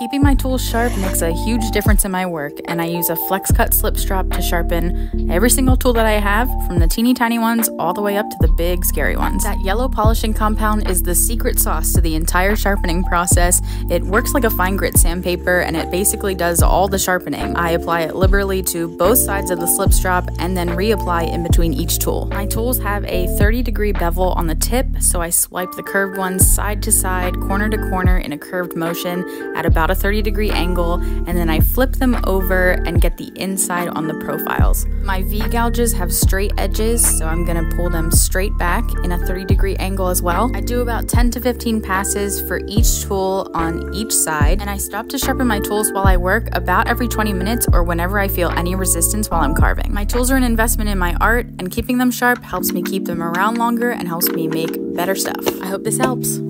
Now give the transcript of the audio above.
Keeping my tools sharp makes a huge difference in my work, and I use a Flexcut slip strap to sharpen every single tool that I have, from the teeny tiny ones all the way up to the big scary ones. That yellow polishing compound is the secret sauce to the entire sharpening process. It works like a fine grit sandpaper and it basically does all the sharpening. I apply it liberally to both sides of the SlipStrop and then reapply in between each tool. My tools have a 30 degree bevel on the tip, so I swipe the curved ones side to side, corner to corner in a curved motion at about a 30 degree angle, and then I flip them over and get the inside on the profiles. My V gouges have straight edges, so I'm gonna pull them straight back in a 30 degree angle as well. I do about 10 to 15 passes for each tool on each side, and I stop to sharpen my tools while I work about every 20 minutes or whenever I feel any resistance while I'm carving. My tools are an investment in my art, and keeping them sharp helps me keep them around longer and helps me make better stuff. I hope this helps.